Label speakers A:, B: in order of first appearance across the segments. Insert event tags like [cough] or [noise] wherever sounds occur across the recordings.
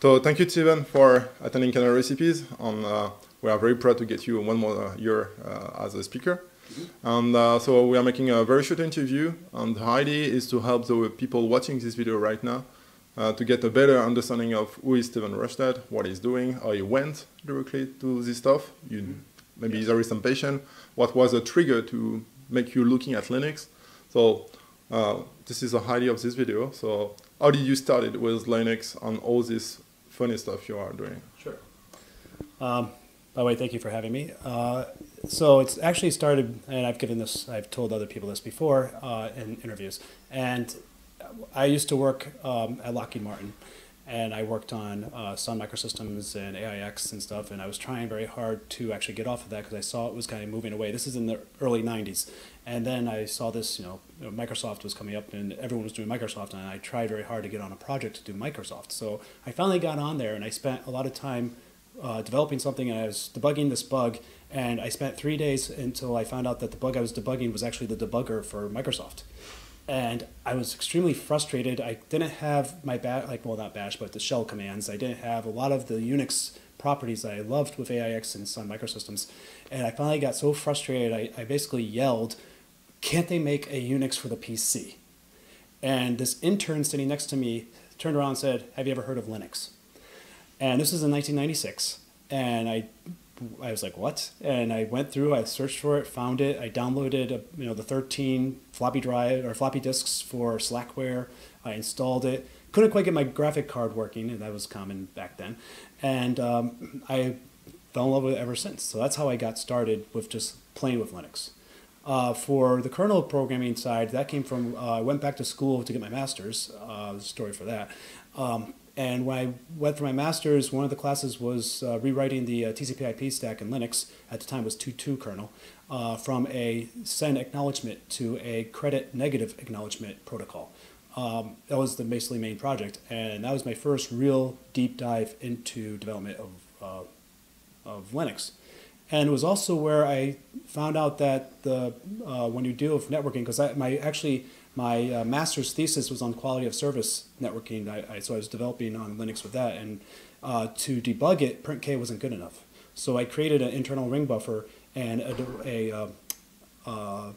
A: So thank you, Steven, for attending Kernel Recipes. And uh, we are very proud to get you one more year uh, as a speaker. Mm -hmm. And uh, so we are making a very short interview. And the idea is to help the people watching this video right now uh, to get a better understanding of who is Steven Rostedt, what he's doing, how he went directly to this stuff. You, maybe yes. there is some passion. What was the trigger to make you looking at Linux? So uh, this is the idea of this video. So how did you start it with Linux and all this funny stuff you are doing?
B: Sure. Um, by the way, thank you for having me. Uh, so it's actually started, and I've given this, I've told other people this before uh, in interviews, and I used to work um, at Lockheed Martin, and I worked on uh, Sun Microsystems and AIX and stuff, and I was trying very hard to actually get off of that because I saw it was kind of moving away. This is in the early 90s, and then I saw this, you know, Microsoft was coming up and everyone was doing Microsoft, and I tried very hard to get on a project to do Microsoft. So I finally got on there, and I spent a lot of time uh, developing something, and I was debugging this bug, and I spent three days until I found out that the bug I was debugging was actually the debugger for Microsoft and I was extremely frustrated. I didn't have my bash, like well, not bash, but the shell commands. I didn't have a lot of the Unix properties that I loved with AIX and Sun Microsystems, and I finally got so frustrated. I, I basically yelled, "Can't they make a Unix for the PC?" And this intern sitting next to me turned around and said, "Have you ever heard of Linux?" And this was in 1996, and I I was like, what? And I went through, I searched for it, found it. I downloaded, a, you know, the 13 floppy drive or floppy disks for Slackware. I installed it. Couldn't quite get my graphic card working, and that was common back then. And um, I fell in love with it ever since. So that's how I got started with just playing with Linux. Uh, for the kernel programming side, that came from, uh, I went back to school to get my master's, uh, story for that. Um, and when I went for my master's, one of the classes was uh, rewriting the uh, TCP/IP stack in Linux. At the time, was 2.2 kernel uh, from a send acknowledgement to a credit negative acknowledgement protocol. Um, that was the basically main project, and that was my first real deep dive into development of of Linux. And it was also where I found out that the uh, when you deal with networking, because my actually my uh, master's thesis was on quality of service networking. I, I, so I was developing on Linux with that, and uh, to debug it, printk wasn't good enough. So I created an internal ring buffer and a, a, uh, uh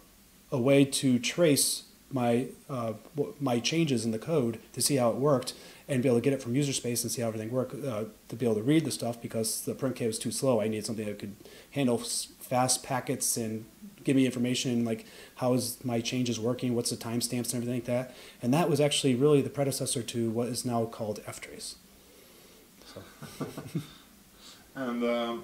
B: a way to trace my uh, my changes in the code to see how it worked and be able to get it from user space and see how everything worked uh, to be able to read the stuff because the printk was too slow. I needed something that could handle fast packets and give me information like how is my changes working, what's the timestamps and everything like that. And that was actually really the predecessor to what is now called ftrace.
A: So. [laughs] and um,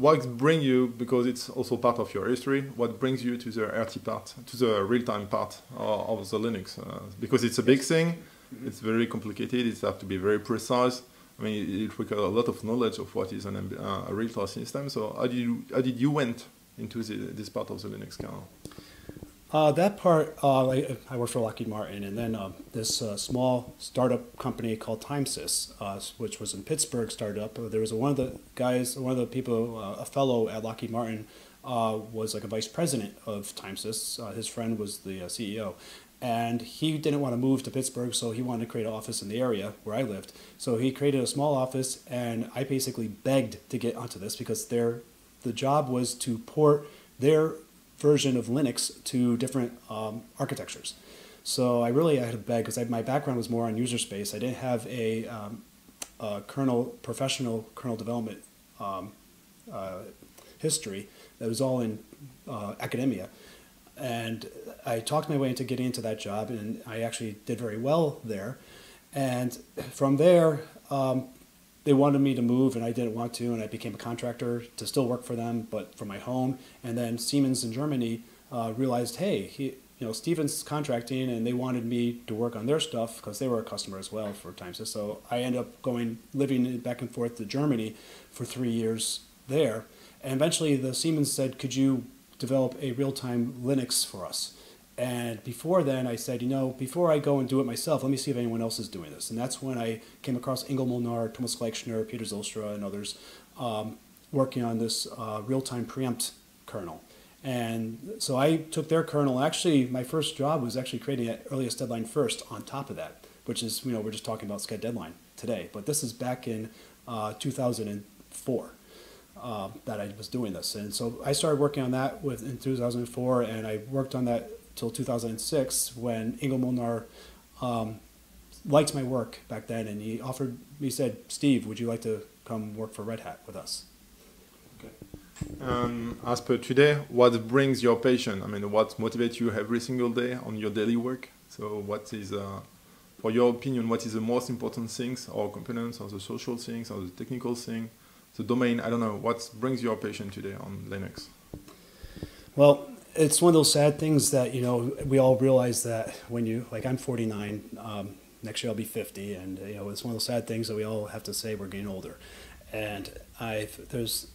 A: what brings you, because it's also part of your history, what brings you to the RT part, to the real-time part of, of the Linux? Uh, because it's a big thing, mm -hmm. it's very complicated, it has to be very precise. I mean, it requires a lot of knowledge of what is an, uh, a real-time system. So how did you, how did you went into the, this part of the Linux kernel?
B: Uh, that part, uh, I, I worked for Lockheed Martin, and then uh, this uh, small startup company called TimeSys, uh, which was in Pittsburgh, started up. There was one of the guys, one of the people, uh, a fellow at Lockheed Martin, was like a vice president of TimeSys. his friend was the CEO, and he didn't want to move to Pittsburgh, so he wanted to create an office in the area where I lived. So he created a small office, and I basically begged to get onto this because their the job was to port their version of Linux to different um, architectures. So I really had to beg because my background was more on user space. I didn't have a, um, a kernel professional kernel development um, uh, history. That was all in uh, academia, and I talked my way into getting into that job, and I actually did very well there. And from there, um, they wanted me to move and I didn't want to, and I became a contractor to still work for them, but from my home. And then Siemens in Germany uh, realized, hey, he, you know, Steven's contracting, and they wanted me to work on their stuff because they were a customer as well for TimeSys. So I ended up going living back and forth to Germany for three years there. And eventually, the Siemens said, "Could you develop a real-time Linux for us?" And before then, I said, you know, before I go and do it myself, let me see if anyone else is doing this. And that's when I came across Ingo Molnar, Thomas Gleixner, Peter Zijlstra, and others um, working on this uh, real-time preempt kernel. And so I took their kernel. Actually, my first job was actually creating an earliest deadline first on top of that, which is you know we're just talking about Sched Deadline today, but this is back in uh, 2004 uh, that I was doing this, and so I started working on that with in 2004, and I worked on that till 2006 when Ingo Molnar um, liked my work back then, and he offered he said, "Steve, would you like to come work for Red Hat with us?"
A: Um, as per today, what brings your passion? I mean, what motivates you every single day on your daily work? So, what is, uh, for your opinion, what is the most important things, or components, or the social things, or the technical thing, the domain? I don't know. What brings your passion today on Linux?
B: Well, it's one of those sad things that you know we all realize that when you like I'm 49. Um, next year I'll be 50, and you know it's one of those sad things that we all have to say we're getting older. And I've there's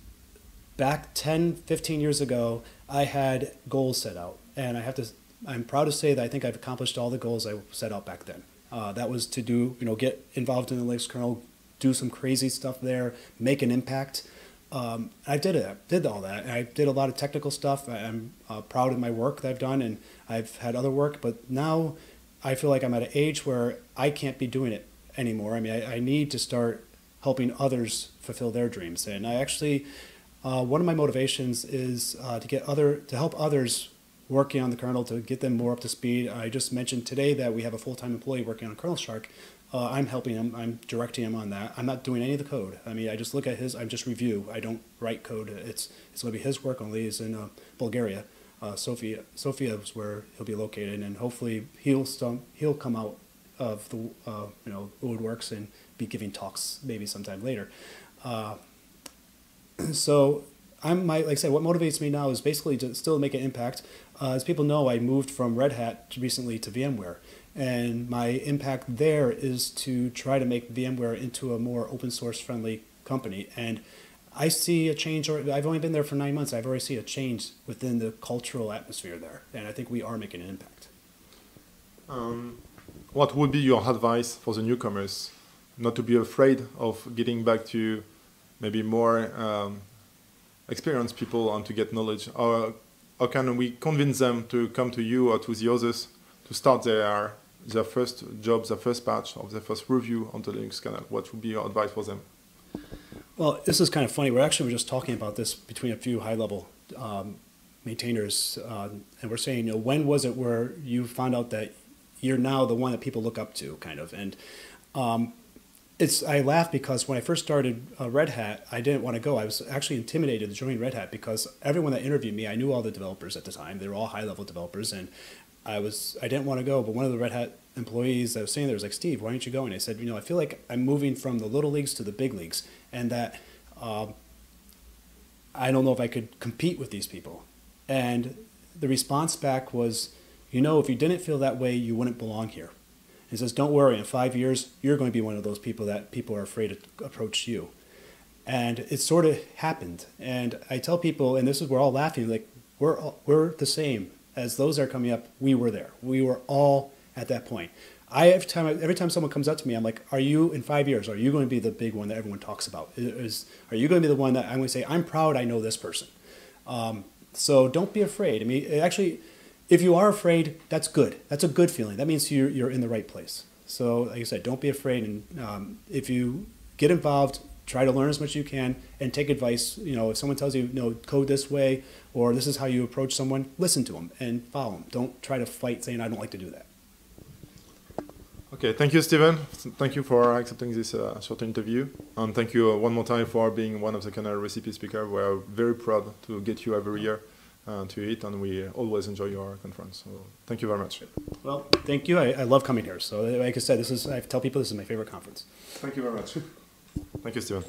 B: back 10, 15 years ago, I had goals set out, and I have to. I'm proud to say that I think I've accomplished all the goals I set out back then. Uh, that was to do, you know, get involved in the Linux kernel, do some crazy stuff there, make an impact. Um, I did it. Did all that. I did a lot of technical stuff. I'm uh, proud of my work that I've done, and I've had other work. But now, I feel like I'm at an age where I can't be doing it anymore. I mean, I, I need to start helping others fulfill their dreams. And I actually uh, one of my motivations is uh, to get other to help others working on the kernel to get them more up to speed. I just mentioned today that we have a full-time employee working on KernelShark. Uh, I'm helping him. I'm directing him on that. I'm not doing any of the code. I mean, I just look at his. I'm just review. I don't write code. It's it's going to be his work only. He's in uh, Bulgaria. Uh, Sofia Sofia is where he'll be located, and hopefully he'll st- he'll come out of the uh, you know woodworks and be giving talks maybe sometime later. Uh, [clears throat] so I'm my like I said, what motivates me now is basically to still make an impact. Uh, as people know, I moved from Red Hat recently to VMware, and my impact there is to try to make VMware into a more open source friendly company. And I see a change. Or I've only been there for nine months. I've already seen a change within the cultural atmosphere there, and I think we are making an impact.
A: Um, what would be your advice for the newcomers? Not to be afraid of getting back to maybe more um, experienced people and to get knowledge? Or how can we convince them to come to you or to the others to start their their first job, their first batch, or their first review on the Linux kernel? What would be your advice for them?
B: Well, this is kind of funny. We're actually just talking about this between a few high-level um, maintainers, uh, and we're saying, you know, when was it where you found out that you're now the one that people look up to, kind of? And um, it's I laugh because when I first started uh, Red Hat, I didn't want to go. I was actually intimidated to join Red Hat because everyone that interviewed me, I knew all the developers at the time. They were all high level developers, and I was I didn't want to go. But one of the Red Hat employees that was saying there was like, Steve, why don't you go? And I said, you know, I feel like I'm moving from the little leagues to the big leagues, and that um, I don't know if I could compete with these people. And the response back was, you know, if you didn't feel that way, you wouldn't belong here. He says, Don't worry, in five years, you're going to be one of those people that people are afraid to approach you. And it sort of happened. And I tell people, and this is, we're all laughing, like, we're, all, we're the same as those are coming up. We were there. We were all at that point. I every time every time someone comes up to me, I'm like, "Are you in five years? Are you going to be the big one that everyone talks about? Is are you going to be the one that I'm going to say, I'm proud I know this person? Um, so don't be afraid. I mean, actually, if you are afraid, that's good. That's a good feeling. That means you're, you're in the right place. So, like I said, don't be afraid. And um, if you get involved, try to learn as much as you can and take advice. You know, if someone tells you, know, code this way or this is how you approach someone, listen to them and follow them. Don't try to fight saying, I don't like to do that.
A: Okay, thank you, Steven. Thank you for accepting this uh, short interview. And thank you uh, one more time for being one of the Kernel Recipe speakers. We are very proud to get you every year uh, to it, and we always enjoy your conference. So thank you very much.
B: Well, thank you. I, I love coming here. So, like I said, this is I tell people this is my favorite conference.
A: Thank you very much. [laughs] thank you, Steven.